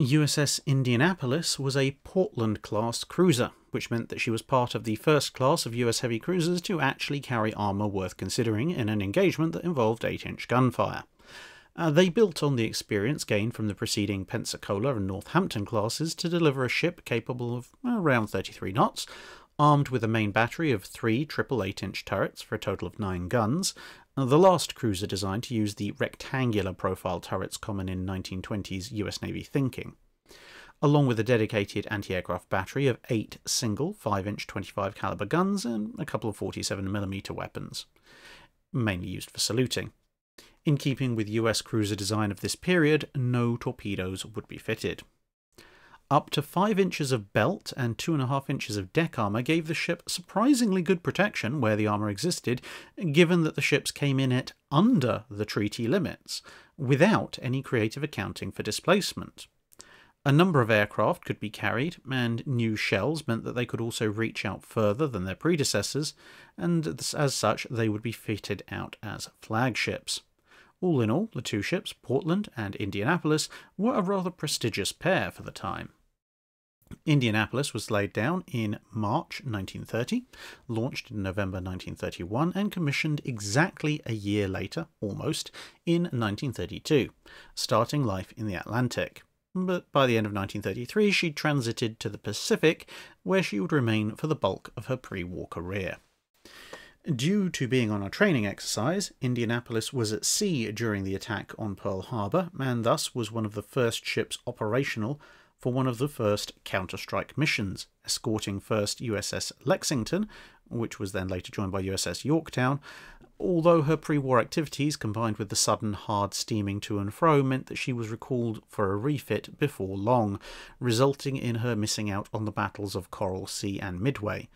USS Indianapolis was a Portland class cruiser, which meant that she was part of the first class of US heavy cruisers to actually carry armour worth considering in an engagement that involved 8 inch gunfire. Uh, they built on the experience gained from the preceding Pensacola and Northampton classes to deliver a ship capable of around 33 knots, armed with a main battery of three triple 8 inch turrets for a total of nine guns, the last cruiser designed to use the rectangular profile turrets common in 1920s US Navy thinking. Along with a dedicated anti-aircraft battery of eight single 5-inch 25 caliber guns and a couple of 47mm weapons, mainly used for saluting. In keeping with US cruiser design of this period, no torpedoes would be fitted. Up to 5 inches of belt and 2.5 inches of deck armour gave the ship surprisingly good protection where the armour existed, given that the ships came in at under the treaty limits, without any creative accounting for displacement. A number of aircraft could be carried, and new shells meant that they could also reach out further than their predecessors, and as such they would be fitted out as flagships. All in all, the two ships, Portland and Indianapolis, were a rather prestigious pair for the time. Indianapolis was laid down in March 1930, launched in November 1931, and commissioned exactly a year later, almost, in 1932, starting life in the Atlantic. But by the end of 1933, she transited to the Pacific, where she would remain for the bulk of her pre war career. Due to being on a training exercise, Indianapolis was at sea during the attack on Pearl Harbor, and thus was one of the first ships operational for one of the first counter-strike missions, escorting first USS Lexington, which was then later joined by USS Yorktown, although her pre-war activities combined with the sudden hard steaming to and fro meant that she was recalled for a refit before long, resulting in her missing out on the battles of Coral Sea and Midway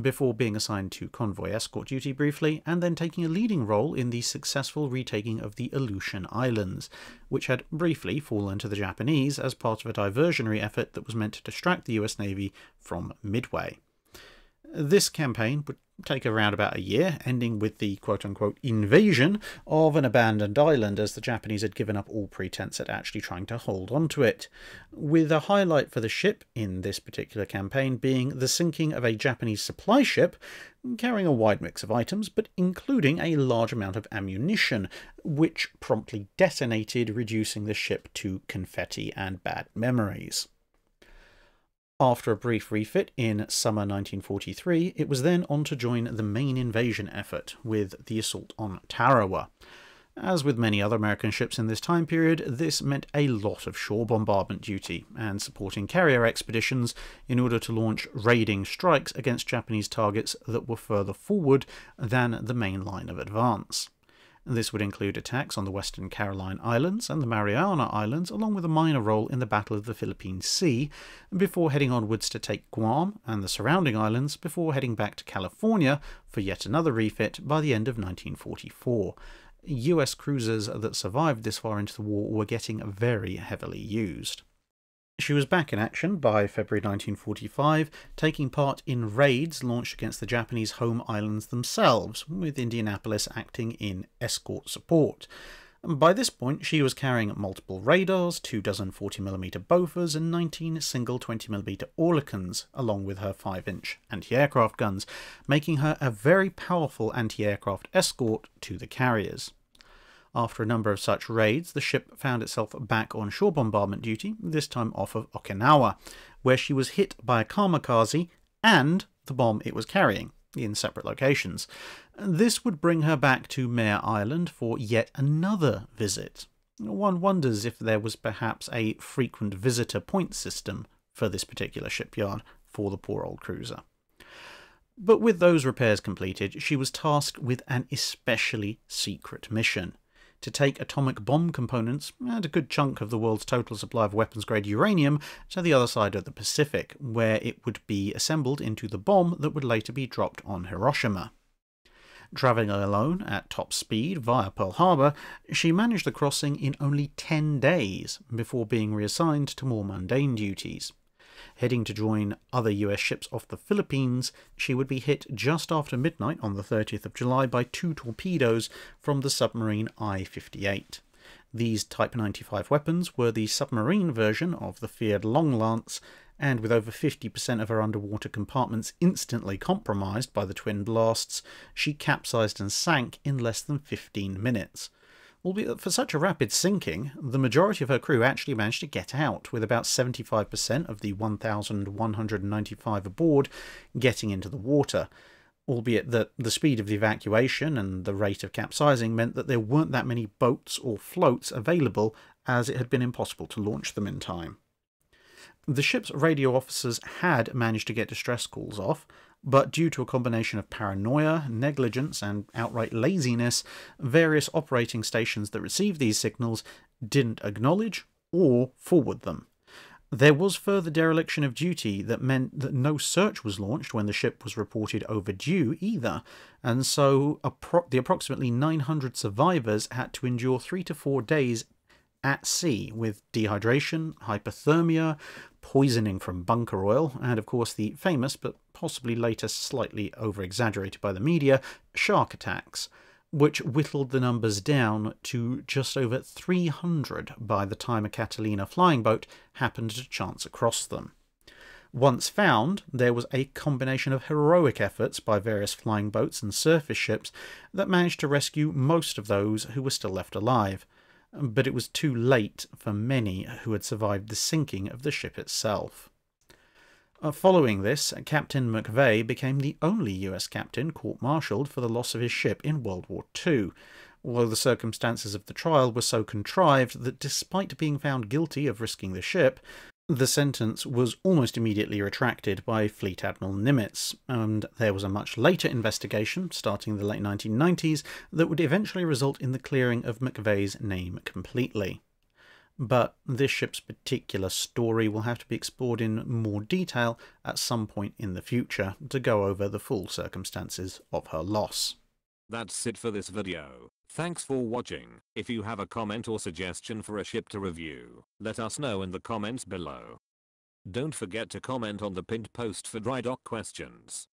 before being assigned to convoy escort duty briefly, and then taking a leading role in the successful retaking of the Aleutian Islands, which had briefly fallen to the Japanese as part of a diversionary effort that was meant to distract the US Navy from Midway. This campaign would take around about a year, ending with the quote unquote invasion of an abandoned island as the Japanese had given up all pretense at actually trying to hold on to it. With a highlight for the ship in this particular campaign being the sinking of a Japanese supply ship carrying a wide mix of items, but including a large amount of ammunition, which promptly detonated, reducing the ship to confetti and bad memories. After a brief refit in summer 1943, it was then on to join the main invasion effort with the assault on Tarawa. As with many other American ships in this time period, this meant a lot of shore bombardment duty and supporting carrier expeditions in order to launch raiding strikes against Japanese targets that were further forward than the main line of advance. This would include attacks on the Western Caroline Islands and the Mariana Islands, along with a minor role in the Battle of the Philippine Sea, before heading onwards to take Guam and the surrounding islands, before heading back to California for yet another refit by the end of 1944. US cruisers that survived this far into the war were getting very heavily used. She was back in action by February 1945, taking part in raids launched against the Japanese home islands themselves, with Indianapolis acting in escort support. By this point, she was carrying multiple radars, two dozen 40mm Bofors, and 19 single 20mm Oerlikons, along with her 5 inch anti aircraft guns, making her a very powerful anti aircraft escort to the carriers. After a number of such raids, the ship found itself back on shore bombardment duty, this time off of Okinawa, where she was hit by a kamikaze and the bomb it was carrying in separate locations. This would bring her back to Mare Island for yet another visit. One wonders if there was perhaps a frequent visitor point system for this particular shipyard for the poor old cruiser. But with those repairs completed, she was tasked with an especially secret mission to take atomic bomb components and a good chunk of the world's total supply of weapons grade uranium to the other side of the Pacific, where it would be assembled into the bomb that would later be dropped on Hiroshima. Travelling alone at top speed via Pearl Harbor, she managed the crossing in only 10 days before being reassigned to more mundane duties. Heading to join other US ships off the Philippines, she would be hit just after midnight on the 30th of July by two torpedoes from the submarine I 58. These Type 95 weapons were the submarine version of the feared Long Lance, and with over 50% of her underwater compartments instantly compromised by the twin blasts, she capsized and sank in less than 15 minutes. Albeit for such a rapid sinking, the majority of her crew actually managed to get out, with about 75% of the 1,195 aboard getting into the water. Albeit that the speed of the evacuation and the rate of capsizing meant that there weren't that many boats or floats available, as it had been impossible to launch them in time. The ship's radio officers had managed to get distress calls off, but due to a combination of paranoia, negligence, and outright laziness, various operating stations that received these signals didn't acknowledge or forward them. There was further dereliction of duty that meant that no search was launched when the ship was reported overdue either, and so appro the approximately 900 survivors had to endure three to four days at sea with dehydration, hypothermia, poisoning from bunker oil, and of course the famous, but possibly later slightly over exaggerated by the media, shark attacks, which whittled the numbers down to just over 300 by the time a Catalina flying boat happened to chance across them. Once found, there was a combination of heroic efforts by various flying boats and surface ships that managed to rescue most of those who were still left alive but it was too late for many who had survived the sinking of the ship itself. Uh, following this, Captain McVay became the only US captain court martialed for the loss of his ship in World War II, although the circumstances of the trial were so contrived that despite being found guilty of risking the ship, the sentence was almost immediately retracted by Fleet Admiral Nimitz, and there was a much later investigation, starting in the late 1990s, that would eventually result in the clearing of McVay's name completely. But this ship's particular story will have to be explored in more detail at some point in the future to go over the full circumstances of her loss. That's it for this video. Thanks for watching. If you have a comment or suggestion for a ship to review, let us know in the comments below. Don't forget to comment on the pinned post for dry dock questions.